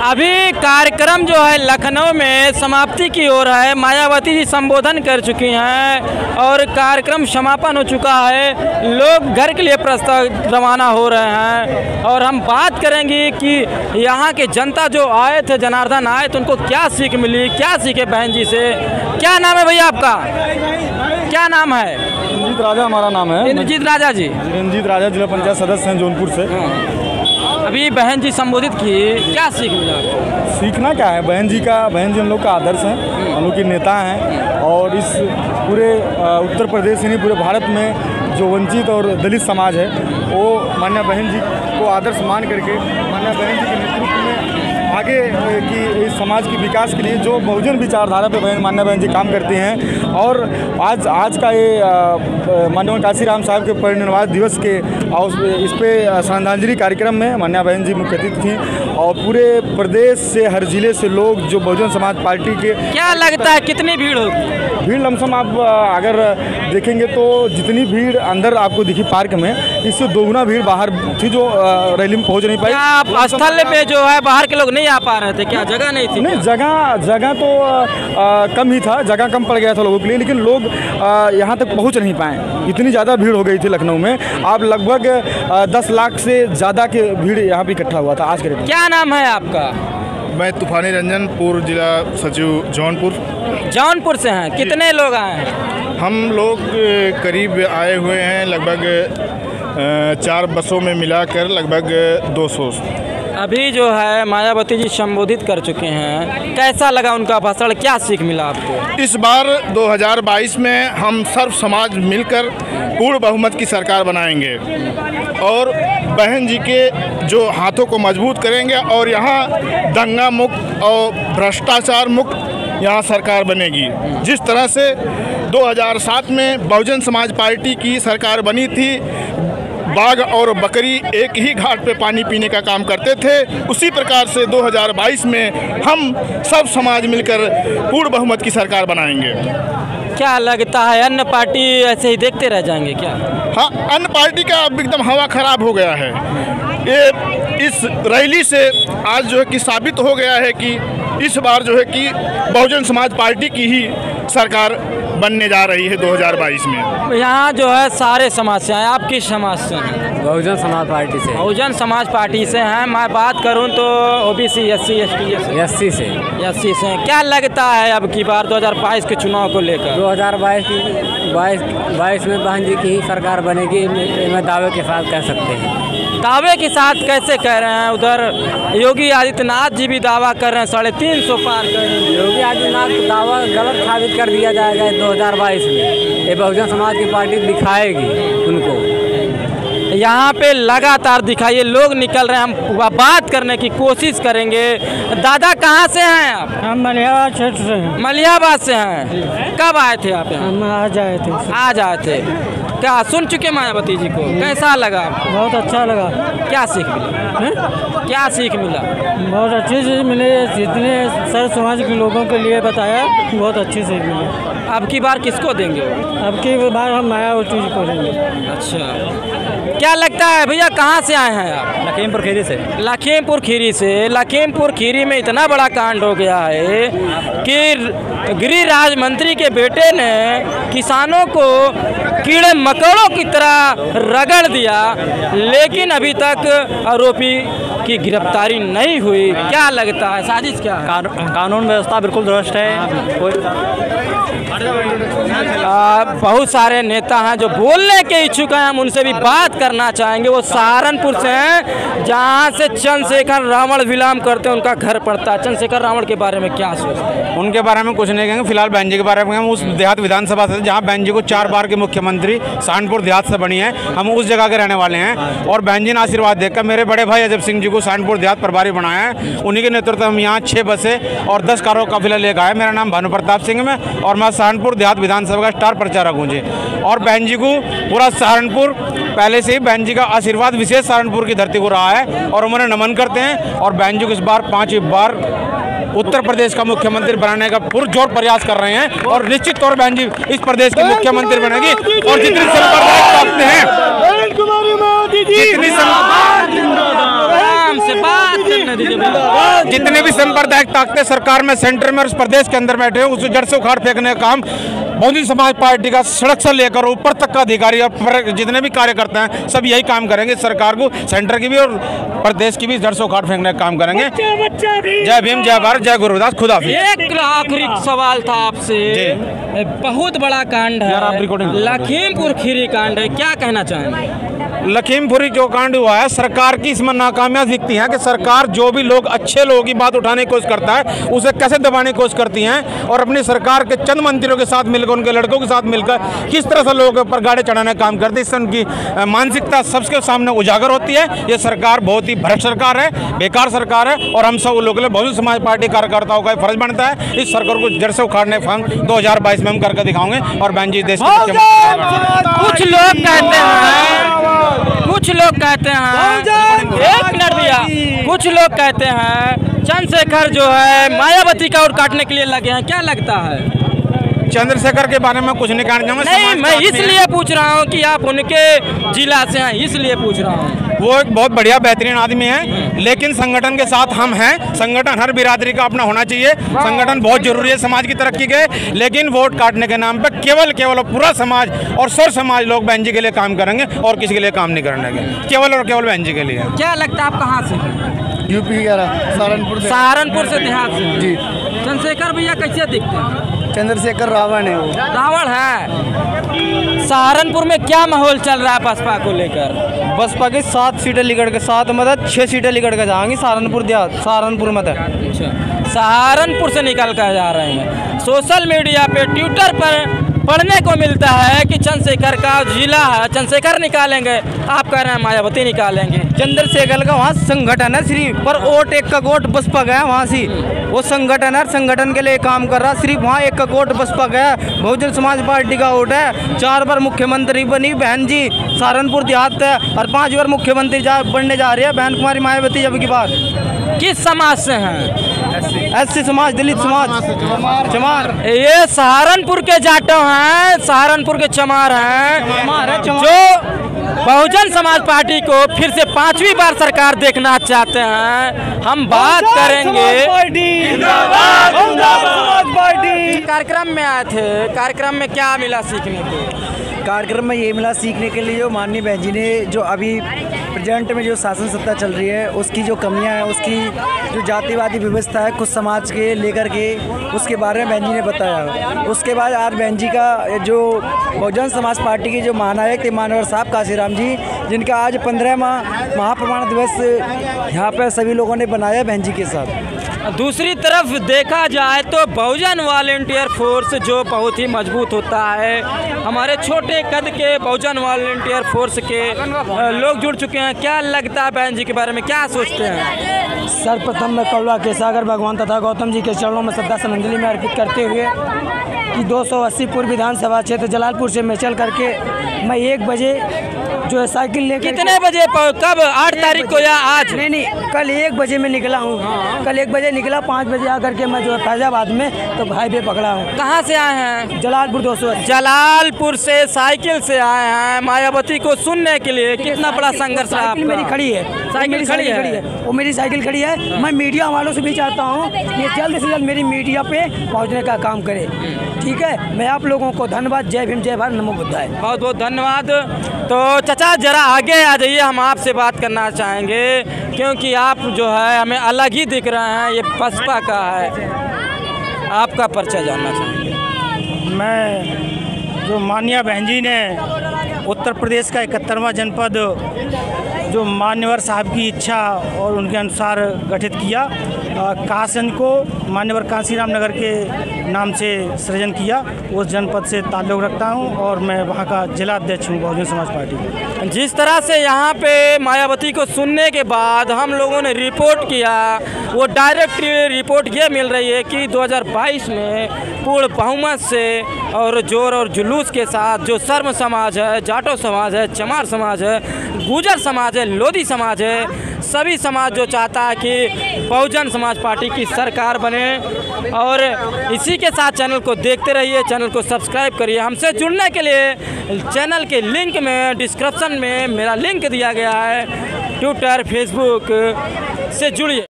अभी कार्यक्रम जो है लखनऊ में समाप्ति की ओर है। मायावती जी संबोधन कर चुकी हैं और कार्यक्रम समापन हो चुका है। लोग घर के लिए प्रस्ताव रवाना हो रहे हैं और हम बात करेंगे कि यहाँ के जनता जो आए थे जनार्दन आए तो उनको क्या सीख मिली क्या सीखे बहन जी से? क्या नाम है भैया आपका? क्या नाम है? रंजीत राजा हमारा नाम है। इंद्रजीत राजा जी। रंजीत राजा जिला पंचायत सदस्य हैं जौनपुर से। अभी बहन जी संबोधित की क्या सीख मिला आपको? सीखना क्या है? बहन जी का बहन जी हम लोग का आदर्श है हम लोग के नेता हैं और इस पूरे उत्तर प्रदेश यानी पूरे भारत में जो वंचित और दलित समाज है वो मान्य बहन जी को आदर्श मान करके मान्या बहन जी के नेतृत्व में आगे की इस समाज के विकास के लिए जो बहुजन विचारधारा पे बहन मान्या बहन जी काम करती हैं और आज आज का ये अ, अ, माननीय काशी राम साहब के परिनिर्वाण दिवस के और इस पे अ, श्रद्धांजलि कार्यक्रम में मान्या बहन जी मुख्य अतिथि थी और पूरे प्रदेश से हर ज़िले से लोग जो बहुजन समाज पार्टी के क्या लगता है कितनी भीड़ होगी भीड़ लमसम आप अगर देखेंगे तो जितनी भीड़ अंदर आपको दिखी पार्क में इससे दोगुना भीड़ बाहर थी जो रैली में पहुँच नहीं पाई। स्थल पे जो है बाहर के लोग नहीं आ पा रहे थे क्या जगह नहीं थी? नहीं जगह जगह तो अ, कम ही था जगह कम पड़ गया था लोगों के लिए लेकिन लोग यहाँ तक पहुँच नहीं पाए। इतनी ज़्यादा भीड़ हो गई थी लखनऊ में। आप लगभग दस लाख से ज़्यादा के भीड़ यहाँ पर इकट्ठा हुआ था आज के डेट क्या नाम है आपका? मैं तूफानी रंजन पूर्व जिला सचिव जौनपुर। जौनपुर से हैं। कितने लोग आए हैं? हम लोग करीब आए हुए हैं लगभग चार बसों में मिलाकर लगभग 200 अभी जो है मायावती जी संबोधित कर चुके हैं। कैसा लगा उनका भाषण? क्या सीख मिला आपको? इस बार 2022 में हम सर्व समाज मिलकर पूर्ण बहुमत की सरकार बनाएँगे और बहन जी के जो हाथों को मज़बूत करेंगे और यहाँ दंगा मुक्त और भ्रष्टाचार मुक्त यहाँ सरकार बनेगी। जिस तरह से 2007 में बहुजन समाज पार्टी की सरकार बनी थी बाघ और बकरी एक ही घाट पे पानी पीने का काम करते थे। उसी प्रकार से 2022 में हम सब समाज मिलकर पूर्ण बहुमत की सरकार बनाएँगे। क्या लगता है अन्य पार्टी ऐसे ही देखते रह जाएँगे क्या? हाँ अन्य पार्टी का अब एकदम हवा खराब हो गया है। ये इस रैली से आज जो है कि साबित हो गया है कि इस बार जो है कि बहुजन समाज पार्टी की ही सरकार बनने जा रही है 2022 में। यहाँ जो है सारे समाज से आप किस समाज से हैं? बहुजन समाज पार्टी से। बहुजन समाज पार्टी से हैं। मैं बात करूँ तो OBC S C S T S C. से एस सी। से क्या लगता है अब की बार 2022 के चुनाव को लेकर? 2022 की बाईस बाईस में बहन जी की ही सरकार बनेगी मैं दावे के साथ कह सकते हैं। दावे के साथ कैसे कह रहे हैं? उधर योगी आदित्यनाथ जी भी दावा कर रहे हैं साढ़े तीन सौ पार करेंगे योगी आदित्यनाथ का दावा गलत साबित कर दिया जाएगा 2022 में। ये बहुजन समाज की पार्टी दिखाएगी उनको। यहाँ पे लगातार दिखाइए लोग निकल रहे हैं। हम बात करने की कोशिश करेंगे। दादा कहाँ से हैं आप? हम मलिहाबाद क्षेत्र से हैं। मलियाबाद से हैं। कब आए थे आप हम आज आए थे। आज आए थे। क्या सुन चुके मायावती जी को? कैसा लगा बहुत अच्छा लगा। क्या सीख मिला? है? क्या सीख मिला? बहुत अच्छी चीज़ मिले। जितने सर समाज के लोगों के लिए बताया बहुत अच्छी सीख मिली। अब की बार किसको देंगे? अब की बार हम मायावती जी को देंगे। अच्छा। क्या लगता है भैया कहाँ से आए हैं आप? लखीमपुर खीरी से। लखीमपुर खीरी से। लखीमपुर खीरी में इतना बड़ा कांड हो गया है कि गृह राज्य मंत्री के बेटे ने किसानों को कीड़े मकड़ों की तरह रगड़ दिया लेकिन अभी तक आरोपी की गिरफ्तारी नहीं हुई। क्या लगता है? साजिश क्या है? कानून व्यवस्था बिल्कुल दुरुस्त है। कोई बहुत सारे नेता हैं जो बोलने के इच्छुक हैं हम उनसे भी बात करना चाहेंगे। वो सहारनपुर से हैं जहाँ से चंद्रशेखर रावण विलाम करते हैं उनका घर पड़ता है। चंद्रशेखर रावण के बारे में क्या सोचते हैं? उनके बारे में कुछ नहीं कहेंगे फ़िलहाल बहन जी के बारे में हम उस देहात विधानसभा से जहाँ बहन जी को चार बार के मुख्यमंत्री सहारनपुर देहात से बनी है हम उस जगह के रहने वाले हैं। और बहन जी ने आशीर्वाद देकर मेरे बड़े भाई अजब सिंह जी को सहारनपुर देहात प्रभारी बनाया है। उन्हीं के नेतृत्व में हम यहाँ छः बसें और दस कारों का काफिला लेकर आए मेरा नाम भानु प्रताप सिंह है और मैं सहारनपुर देहात विधानसभा का स्टार प्रचारक हूँ जी। और बहन जी को पूरा सहारनपुर पहले से ही बहन जी का आशीर्वाद विशेष सहारनपुर की धरती को रहा है और उन्हें नमन करते हैं और बहन जी को इस बार पाँचवीं बार उत्तर प्रदेश का मुख्यमंत्री बनाने का पुरजोर प्रयास कर रहे हैं और निश्चित तौर बहन जी इस प्रदेश की मुख्यमंत्री बनेगी और जितनी संप्रदाय प्राप्त हैं। जितनी आराम से बात करने दीजिए जितने भी सांप्रदायिक ताकतें सरकार में सेंटर में और प्रदेश के अंदर बैठे हैं उसे जड़ से उखाड़ फेंकने का काम बहुजन समाज पार्टी का सड़क से लेकर ऊपर तक का अधिकारी और जितने भी कार्यकर्ता हैं सब यही काम करेंगे। सरकार को सेंटर की भी और प्रदेश की भी जड़ से उखाड़ फेंकने का काम करेंगे। जय भीम जय भारत जय गुरुदास खुदा एक आखिरी सवाल था आपसे। बहुत बड़ा कांड है। लखीमपुर खीरी कांड है। क्या कहना चाहेंगे? लखीमपुरी जो कांड हुआ है। सरकार की इसमें नाकामियाँ दिखती हैं कि सरकार जो भी लोग अच्छे लोगों की बात उठाने की कोशिश करता है उसे कैसे दबाने की कोशिश करती हैं और अपनी सरकार के चंद मंत्रियों के साथ मिलकर उनके लड़कों के साथ मिलकर किस तरह से लोगों के ऊपर गाड़े चढ़ाने का काम करती है इससे उनकी मानसिकता सबके सामने उजागर होती है। ये सरकार बहुत ही भ्रष्ट सरकार है बेकार सरकार है और हम सब लोगों के लिए बहुजन समाज पार्टी कार्यकर्ताओं का फ़र्ज़ बनता है। इस सरकार को जड़ से उखाड़ने फंग दो में हम करके दिखाओगे और बहन जी देश के कुछ लोग कहते हैं कुछ लोग कहते हैं एक मिनट भैया कुछ लोग कहते हैं चंद्रशेखर जो है मायावती का और काटने के लिए लगे हैं क्या लगता है चंद्रशेखर के बारे में कुछ नहीं कहना नहीं मैं। इसलिए पूछ रहा हूँ कि आप उनके जिला से हैं इसलिए पूछ रहा हूँ वो एक बहुत बढ़िया बेहतरीन आदमी है लेकिन संगठन के साथ हम हैं। संगठन हर बिरादरी का अपना होना चाहिए। संगठन बहुत ज़रूरी है समाज की तरक्की के लेकिन वोट काटने के नाम पर केवल केवल पूरा समाज और सर समाज लोग बहन जी के लिए काम करेंगे और किसी के लिए काम नहीं करेंगे केवल और केवल बहन जी के लिए। क्या लगता है आप कहाँ से? यूपी सहारनपुर सहारनपुर से देहात से? जी। चंद्रशेखर भैया कैसे दिखते हैं? चंद्रशेखर रावण है वो। रावण है। सहारनपुर में क्या माहौल चल रहा है बसपा को लेकर? बसपा की सात सीटें लिगड़ के सात मतलब छः सीटें लिगड़ के जाएँगी सहारनपुर देहात सहारनपुर में अच्छा। सहारनपुर से निकल कर जा रहे हैं। सोशल मीडिया पे ट्विटर पर पढ़ने को मिलता है कि चंद्रशेखर का जिला है। चंद्रशेखर निकालेंगे। आप कह रहे हैं मायावती निकालेंगे। चंद्रशेखर का वहाँ संगठन है सिर्फ़ पर वोट एक का वोट बसपा गया वहाँ से। वो संगठन है संगठन के लिए काम कर रहा सिर्फ़ वहाँ एक का वोट बसपा गया बहुजन समाज पार्टी का वोट है। चार बार मुख्यमंत्री बनी बहन जी सहारनपुर देहात है। और पाँच बार मुख्यमंत्री जा बनने जा रही है बहन कुमारी मायावती जब की बात। किस समाज से हैं? एस समाज दलित समाज। चमार। ये सहारनपुर के जाटो हैं। सहारनपुर के चमार हैं है। जो बहुजन समाज पार्टी को फिर से पांचवी बार सरकार देखना चाहते हैं। हम बात करेंगे। कार्यक्रम में आए थे। कार्यक्रम में क्या मिला सीखने को? कार्यक्रम में ये मिला सीखने के लिए जो माननीय बहन जी ने जो अभी प्रेजेंट में जो शासन सत्ता चल रही है, उसकी जो कमियाँ हैं, उसकी जो जातिवादी व्यवस्था है, कुछ समाज के लेकर के, उसके बारे में बहन जी ने बताया। उसके बाद आज बहन जी का जो बहुजन समाज पार्टी के जो महानायक थे, मानवर साहब काशीराम जी, जिनका आज पंद्रहवा महाप्रमाण दिवस यहाँ पर सभी लोगों ने बनाया बहन जी के साथ। दूसरी तरफ़ देखा जाए तो बहुजन वॉल्टियर फोर्स जो बहुत ही मज़बूत होता है हमारे छोटे कद के बहुजन वॉल्टियर फोर्स के लोग जुड़ चुके हैं। क्या लगता है बहन जी के बारे में? क्या सोचते हैं? सर्वप्रथम मैं कौला के सागर भगवान तथा गौतम जी के चरणों में श्रद्धा श्रद्धांजलि में अर्पित करते हुए कि 280 पूर्व विधानसभा क्षेत्र जलालपुर से मैं चल करके मैं एक बजे जो है साइकिल लेकर कितने बजे कब? आठ तारीख को या आज? नहीं नहीं कल एक बजे में निकला हूँ। कल एक बजे निकला पाँच बजे आकर के मैं जो है फैजाबाद में तो भाई हाईवे पकड़ा हूँ। कहाँ से आए हैं? जलालपुर दो सौ जलालपुर से साइकिल से आए हैं मायावती को सुनने के लिए। कितना बड़ा संघर्ष रहा साइकिल मेरी खड़ी है। साइकिल मेरी खड़ी है? खड़ी है। वो मेरी साइकिल खड़ी है। मैं मीडिया वालों से भी चाहता हूँ कि जल्द से जल्द मेरी मीडिया पे पहुँचने का काम करे। ठीक है? मैं आप लोगों को धन्यवाद। जय भीम जय भारत। नमो बुद्धाय। बहुत बहुत धन्यवाद। तो चाचा जरा आगे आ जाइए। हम आपसे बात करना चाहेंगे क्योंकि आप जो है हमें अलग ही दिख रहे हैं। ये बसपा का है। आपका पर्चा जानना चाहेंगे। मैं जो मान्या बहन जी ने उत्तर प्रदेश का इकहत्तरवा जनपद जो मान्यवर साहब की इच्छा और उनके अनुसार गठित किया कासन को मान्यवर कांसीराम नगर के नाम से सृजन किया। उस जनपद से ताल्लुक़ रखता हूँ और मैं वहाँ का जिला अध्यक्ष हूँ, बहुजन समाज पार्टी। जिस तरह से यहाँ पे मायावती को सुनने के बाद हम लोगों ने रिपोर्ट किया, वो डायरेक्ट रिपोर्ट ये मिल रही है कि 2022 में पूर्ण बहुमत से और ज़ोर और जुलूस के साथ जो सर्व समाज है जाटो समाज है, चमार समाज है, गुजर समाज है, लोधी समाज है सभी समाज जो चाहता है कि बहुजन समाज पार्टी की सरकार बने और इसी के साथ चैनल को देखते रहिए, चैनल को सब्सक्राइब करिए। हमसे जुड़ने के लिए चैनल के लिंक में, डिस्क्रिप्शन में मेरा लिंक दिया गया है, ट्विटर, फेसबुक से जुड़िए।